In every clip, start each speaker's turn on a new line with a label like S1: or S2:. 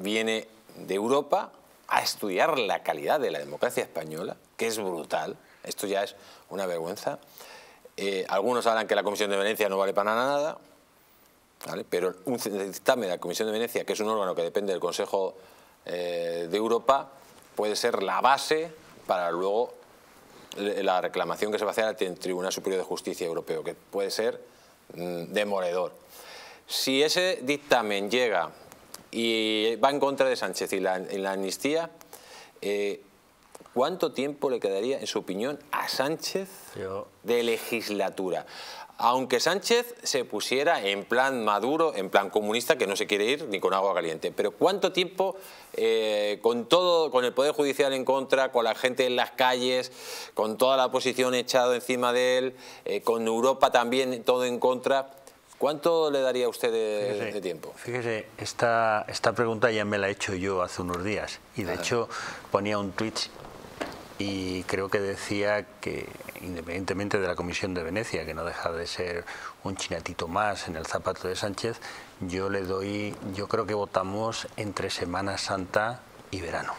S1: viene de Europa a estudiar la calidad de la democracia española, que es brutal, esto ya es una vergüenza. Eh, algunos hablan que la Comisión de Venecia no vale para nada, pero un dictamen de la Comisión de Venecia, que es un órgano que depende del Consejo eh, de Europa, puede ser la base para luego la reclamación que se va a hacer al Tribunal Superior de Justicia Europeo, que puede ser mm, demoledor. Si ese dictamen llega y va en contra de Sánchez y la, en la amnistía, eh, ¿cuánto tiempo le quedaría, en su opinión, a Sánchez de legislatura? Aunque Sánchez se pusiera en plan maduro, en plan comunista, que no se quiere ir ni con agua caliente. Pero ¿cuánto tiempo, eh, con todo, con el Poder Judicial en contra, con la gente en las calles, con toda la oposición echada encima de él, eh, con Europa también todo en contra, ¿Cuánto le daría a usted de, tiempo?
S2: Fíjese, esta, esta pregunta ya me la he hecho yo hace unos días y de hecho ponía un tweet y creo que decía que independientemente de la Comisión de Venecia, que no deja de ser un chinatito más en el zapato de Sánchez, yo le doy, yo creo que votamos entre Semana Santa y verano.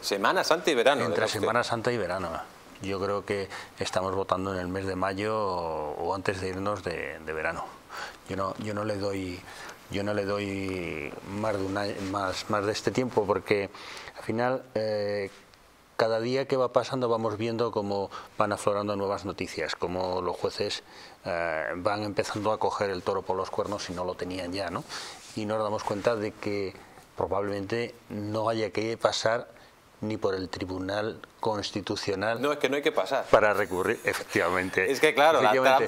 S1: Semana Santa y verano.
S2: Entre Semana Santa y verano. Yo creo que estamos votando en el mes de mayo o, antes de irnos de verano. Yo no, yo no le doy yo no le doy más de, este tiempo porque al final eh, cada día que va pasando vamos viendo cómo van aflorando nuevas noticias, cómo los jueces eh, van empezando a coger el toro por los cuernos si no lo tenían ya, ¿no? Y nos damos cuenta de que probablemente no haya que pasar ni por el Tribunal Constitucional.
S1: No, es que no hay que pasar.
S2: Para recurrir, efectivamente.
S1: Es que claro,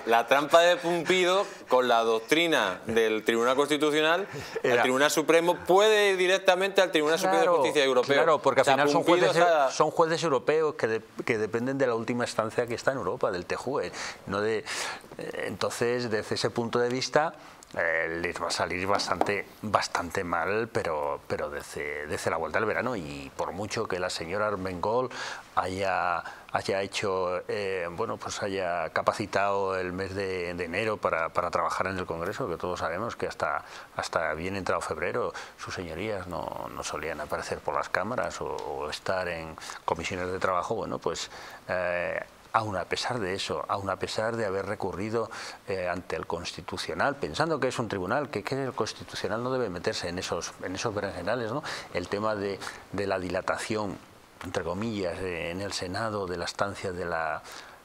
S1: La, trampa de Pumpido con la doctrina del Tribunal Constitucional, el Tribunal Supremo puede ir directamente al Tribunal Supremo de Justicia Europeo.
S2: Claro, porque al final son jueces, son jueces, europeos que, que, dependen de la última instancia que está en Europa, del TJUE. No de, eh, entonces, desde ese punto de vista eh, les va a salir bastante, bastante mal, pero, pero desde, desde, la vuelta del verano y por mucho que la señora Armengol haya, haya hecho, eh, bueno, pues haya capacitado el mes de, enero para, para, trabajar en el Congreso, que todos sabemos que hasta, hasta bien entrado febrero sus señorías no, no solían aparecer por las cámaras o, estar en comisiones de trabajo, bueno, pues... Eh, aun a pesar de eso, aun a pesar de haber recurrido eh, ante el Constitucional, pensando que es un tribunal, que, el Constitucional no debe meterse en esos, en esos berenjenales, ¿no? el tema de, la dilatación, entre comillas, en el Senado de la estancia de la,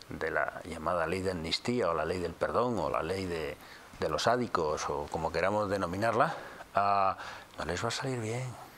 S2: de la llamada ley de amnistía o la ley del perdón o la ley de, los ádicos o como queramos denominarla, ah, no les va a salir bien